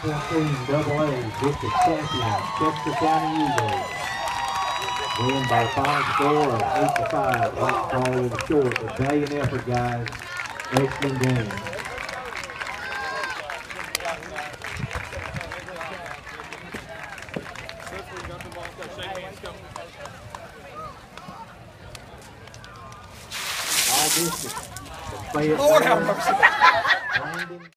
14 double A district champion, Chester County Eagles. Win by five final score of 8 to 5. White falling in the short. A valiant effort, guys. Excellent game. All Lord have mercy.